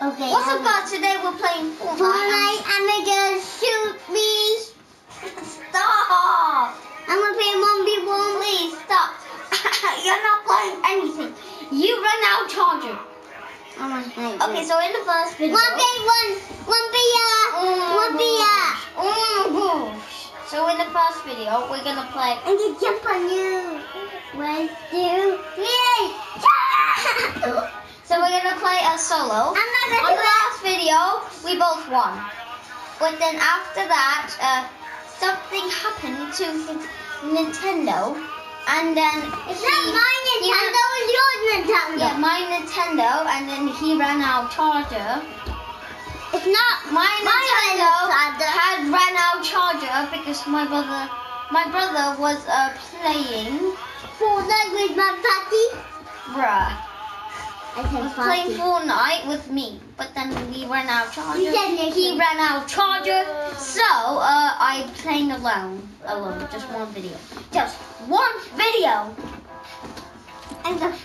Okay. What's up, um, guys? Today we're playing Fortnite. Fortnite, I'm gonna shoot me. Stop! I'm gonna play 1v1. Please stop. You're not playing anything. You run out charger. Oh my god. Okay, so in the first video. 1v1. 1v1. Oh, 1v1. Oh, gosh. So in the first video, we're gonna play. I'm gonna jump on you. One, two, three. So we're gonna play a solo. I'm not gonna the do it. last video, we both won. But then after that, uh, something happened to Nintendo, and then It's he, not my Nintendo, it's your Nintendo. yeah, my Nintendo, and then he ran out of charger. It's not My my Nintendo Nintendo. had ran out of charger because my brother, my brother was uh, playing, Fortnite with my party. bruh, I was playing Fortnite with me. But then we ran out of charger. He ran out of charger, so uh, I'm playing alone, alone, just one video, just one video. And the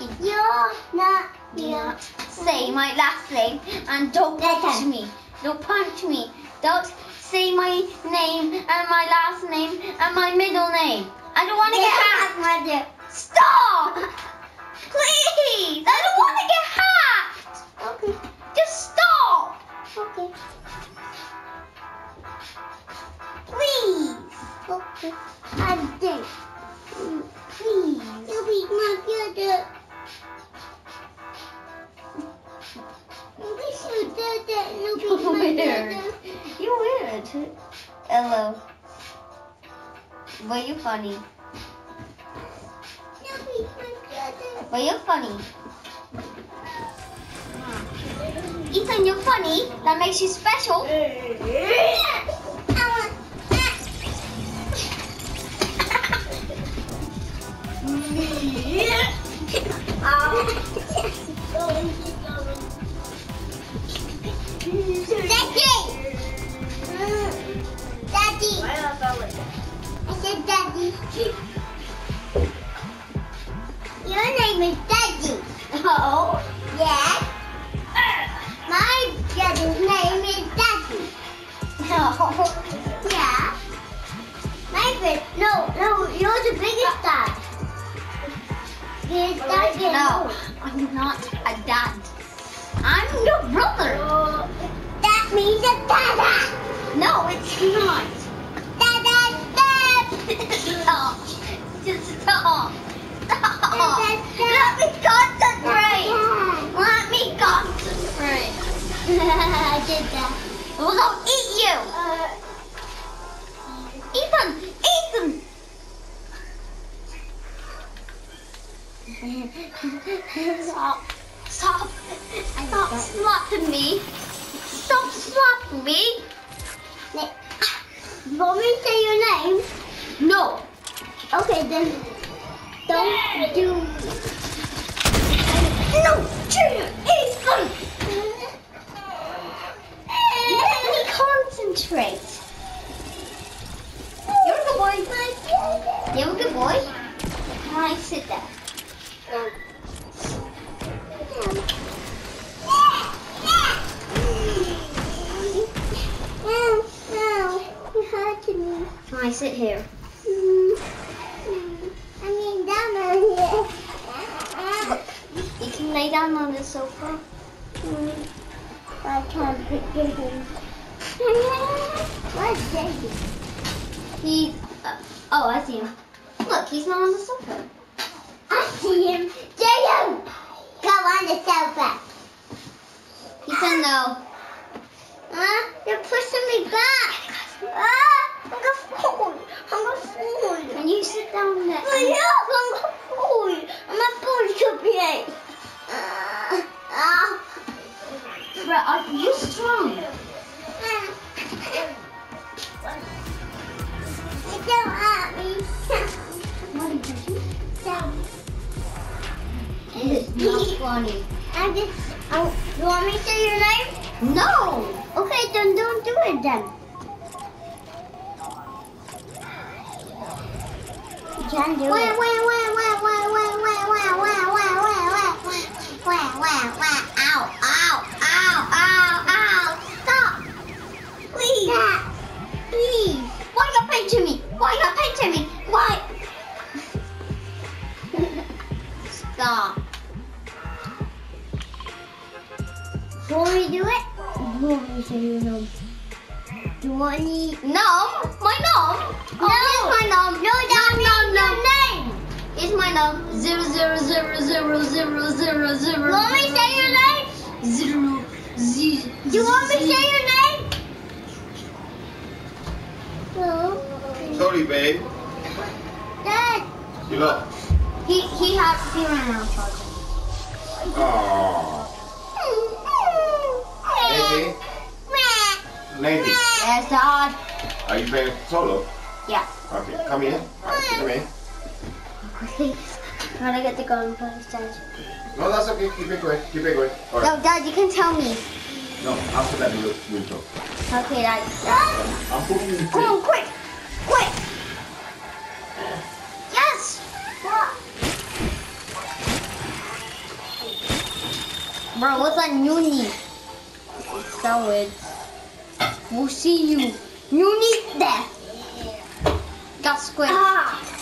if you're not Yeah. Say my last name and don't punch me. Don't punch me. Don't say my name and my last name and my middle name. I don't want to get hacked. mother. Stop! Please! I don't want to get hacked! Okay, Just stop! okay, Please! okay. I did. Please. You'll be my brother. So brother. You brother. You. Hello. But you're funny. But you're funny. Ethan, you're funny. That makes you special. Means a dada. No, it's not. Dada, dad. Stop. Just stop. Stop. Let me concentrate. Let me concentrate. I did that. We'll go eat you. Uh. Ethan, Ethan. Stop. Stop. Stop slapping me. Stop slapping me. You want me to say your name? No. Okay, then don't do. No. Ethan. Let me concentrate. You're a good boy. You're a good boy. Can I sit there? No, no, you hurting me. Can I sit here? Mm, mm, I mean, down on here. You can lay down on the sofa. Mm, I can't pick him. Where's Daddy? He. Uh, oh, I see him. Look, he's not on the sofa. I see him. Jacob! Go sofa. He said no. Huh? You're pushing me back. Ah, I'm gonna fall. I'm gonna fall. Can you sit down there? Hurry up, I'm gonna fall. I'm not going to be. Ah. Brett, are you strong? Don't hurt me. What did. It's not funny. I just. I, you want me to say your name? No! Okay, then don't do it then. You can do Wait, it. wait, wait, wait, wait, He he has he ran out of charger. Oh. Lady. Lady. Yes, Dad. Are you playing solo? Yeah. Okay, come here. Come here. Quickly. Gotta get the gun first, Dad. No, that's okay. Keep it going. Keep it going. All right. No, Dad, you can tell me. No, after that we'll, we'll talk. Okay, Dad. I'm putting you Come on, quick. Bro, what's that Nuni? So it. We'll see you. Nuni there. Got squid. Ah.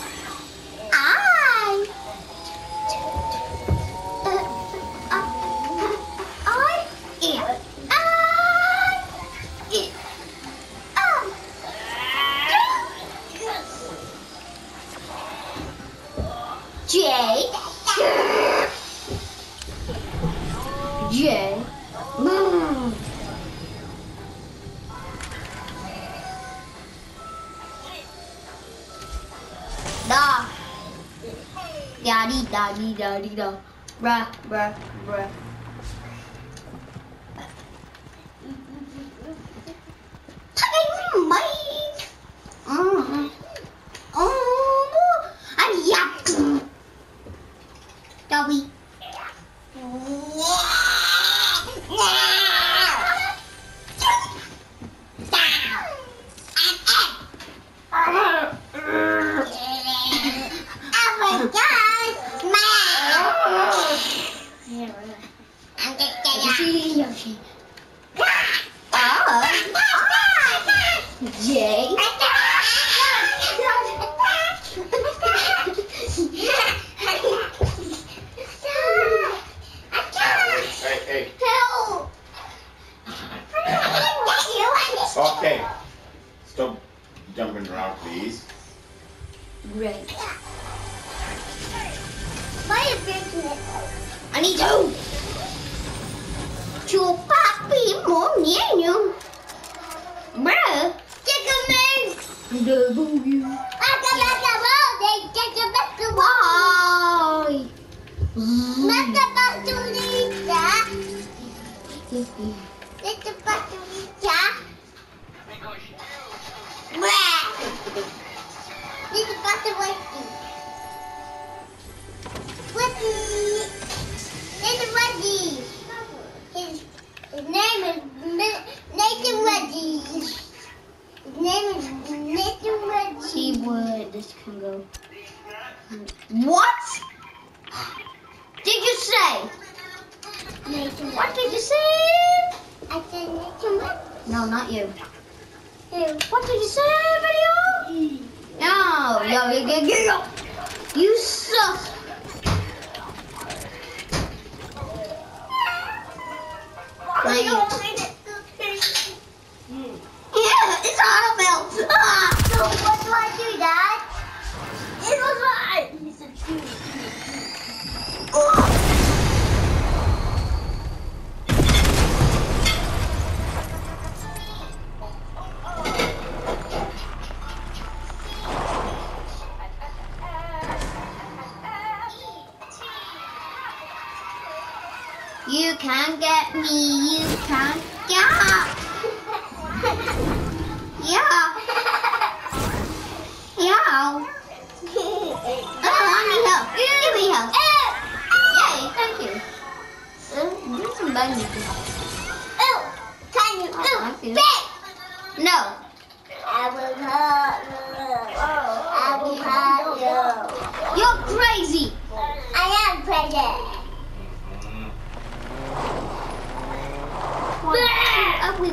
Daddy, da. Bruh, bruh, bruh. Mm. Oh, I'm yuck. Dobby. J. Hey, hey. Help! Okay. Stop jumping around, please. Great. My business. I need two. Chú papi morninho. Bruh. Take a man. The boogie. Acabou, they take a back to Why? Is patulita. Woody. This is Woody. His, his name is Nathan Woody. His name is Nathan Woody. See what this can go. What? Did you say? Nathan What did you say? I said Nathan Woody. No, not you. Who? What did you say, video? No, yo, yo, yo, yo, yo. You suck. Yeah, it's Annabelle. Ah. So what do I do, Dad? It was can't get me. You can't get.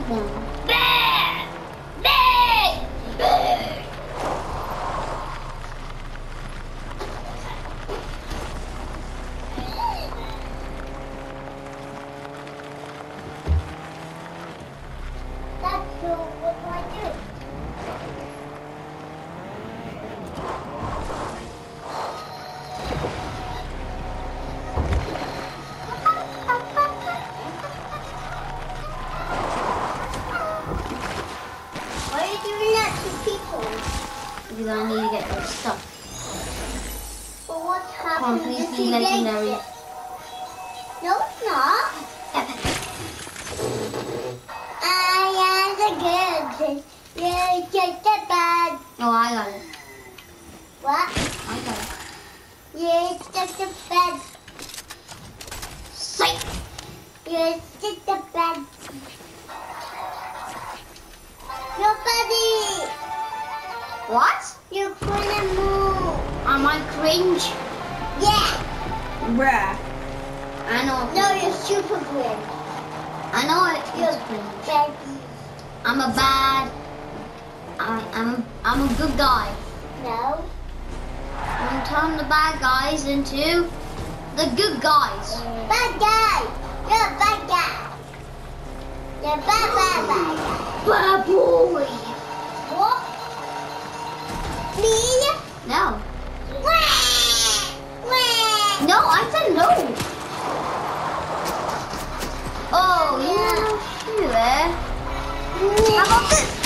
Two, good. You're just the bad. Oh, I got it. What? I got it. You're just the bad. Psych. You're just the bad. Nobody. What? You're gonna move. Am I cringe? Yeah. Bruh. I know. No, you're super good. I know it. You're cringe. bad. I'm a bad. I, I'm a, I'm a good guy. No. I'm turning the bad guys into the good guys. Bad guy. You're a bad guy. You're bad, bad, bad guy. Bad boy. What? Me? No. No, I said no. Oh, yeah. You there? How about this?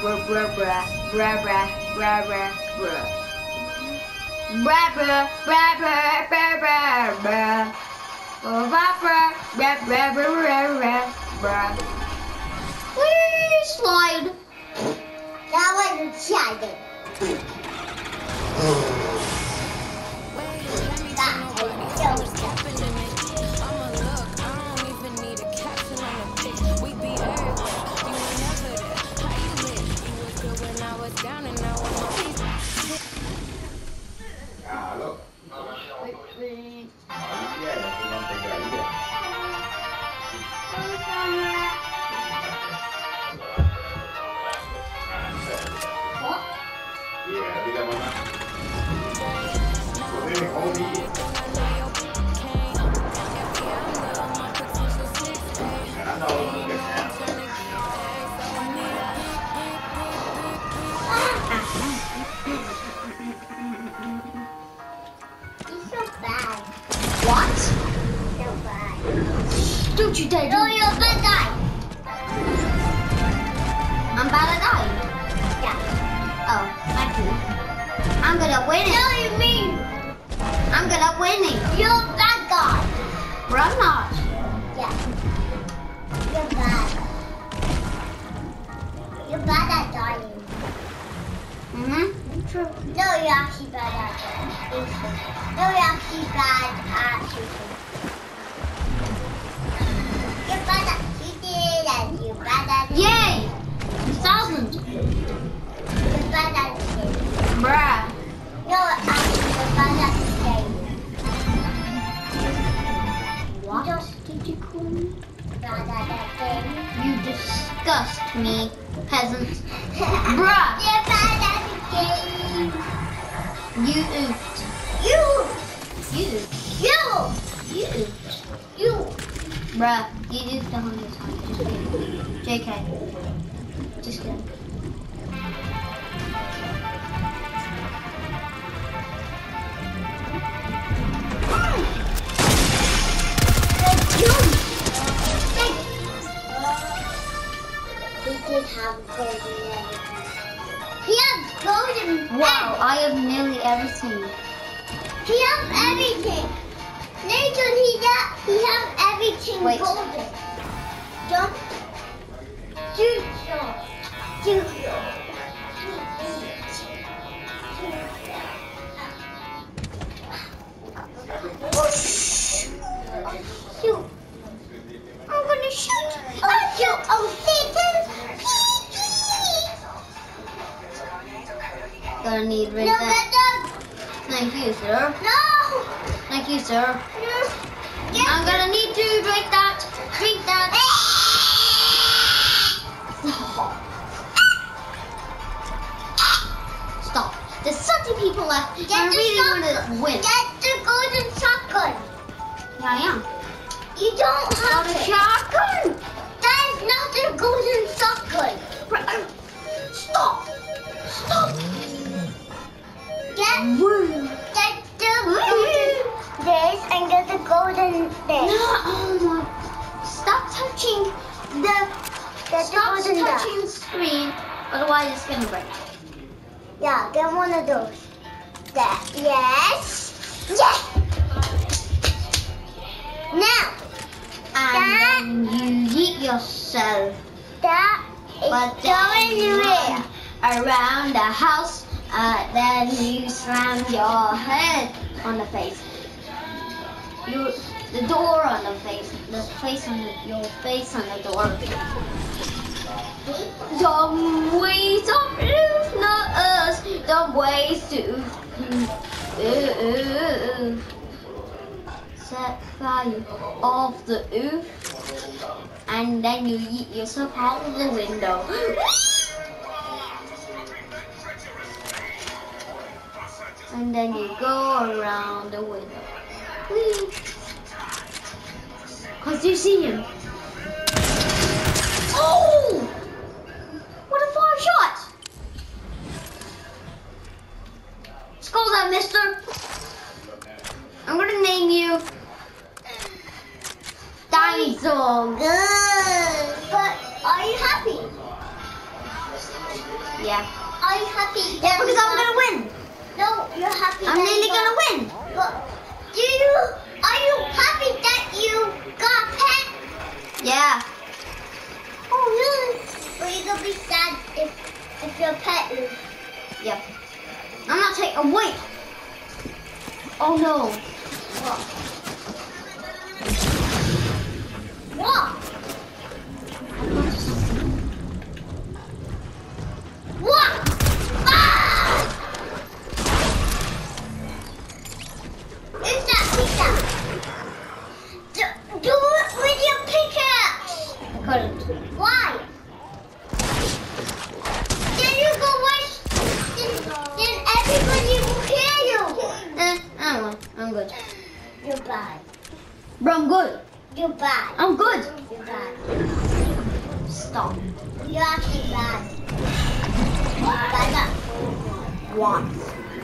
Bra bra bra bra bra bra bra bra. Bra bra bra bra bra bra bra. Bra bra bra bra bra bra bra bra. Whee, slide. That was a child. Poder holy. I know, look at that. You're so bad. What? So bad. Don't you dare No, you're a bad guy. I'm bad at guy. Yeah. Oh, thank you. I'm good at winning. No, you mean good at winning. you're a bad guy. But I'm not. Yeah. You're bad. You're bad at dying. Mm-hmm. True. No, you're actually bad at dying. No, you're actually bad at shooting. You're bad at shooting and you're bad at Yay! A thousand. You're bad at shooting. Bruh. You call me? bad at that thing. You disgust me, peasant. Bruh. Bruh. You're bad at the game. You oofed. You. You. You. You oofed. You. Bruh, you oofed a hundred times. Just kidding. JK. Just kidding. Have golden everything. He has golden. Wow, I have nearly everything. He has everything. Nathan, he got. He has everything Wait. golden. Don't. Shoot your. Shoot sir. Golden this. No, oh my. Stop touching the. Get the Stop golden that. touching the screen. Otherwise, it's gonna break. Yeah, get one of those. That. Yes. Yes. Now, That- And then you eat yourself. that is But going where? around the house. Uh, then you slam your head on the face. You, the door on the face. The face on the, your face on the door. Some ways of life, not us. Some ways to. Uh, set fire off the earth, and then you eat yourself out of the window. and then you go around the window. Whee! Cause do see him. Oh! What a far shot! Skulls out, mister. I'm gonna name you Dinosaur. Oh wait. Oh no. Bro, I'm good. You're bad. I'm good. You're bad. Stop. You're actually bad. Bad up. What?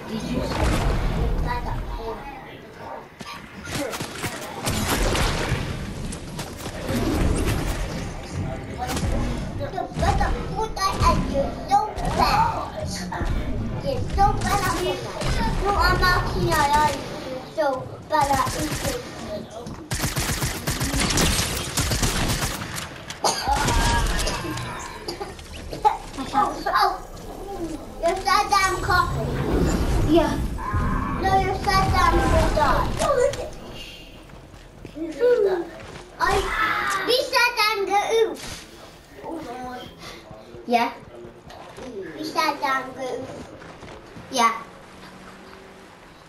Did you? Bad up. You're bad up. Fortnite and you're so bad. You're so bad at Fortnite. No, I'm not. You're so bad at Fortnite. Oh, oh, I'm coughing. Yeah. No, that I'm. I. Yeah. I'm gonna oof. Yeah.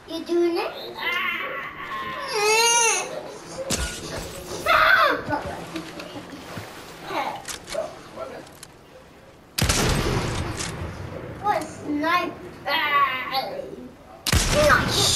You doing it? What a sniper! Nice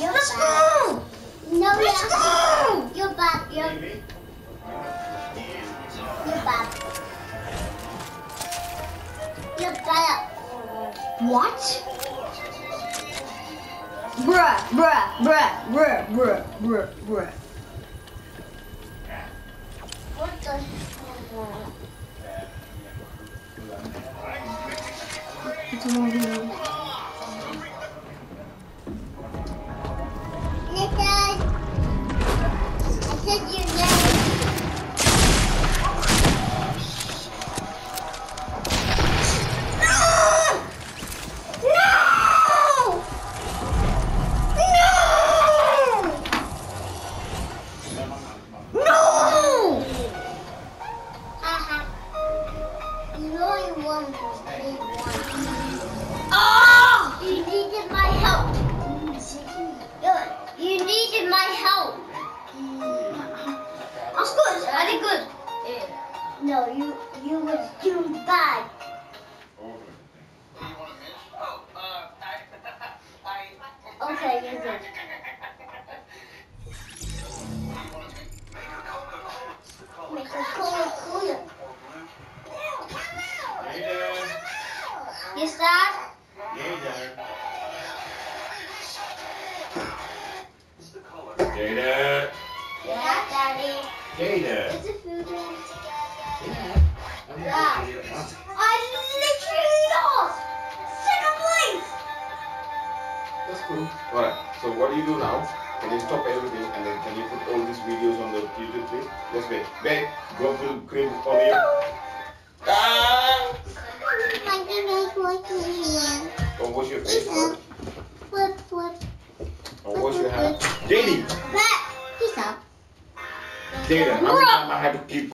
Let's go! No, Let's go! You're bad. You're, you're bad. You're bad. What? Bruh, bruh, bruh, bruh, bruh, bruh, bruh. What the? It's a Yes, Dad? Jaden. Jaden. Yeah, Daddy. Jaden. Is it food? Yeah. I literally lost second place. That's cool. Alright, so what do you do now? Can you stop everything and then can you put all these videos on the YouTube please? Let's wait. Wait, go full cream on you. Ah! My goodness, what's in here? Go wash your face. Peace first. out. What, what? Or wash your! Back. Peace out. Jaden, how many times I have to keep